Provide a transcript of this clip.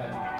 Okay.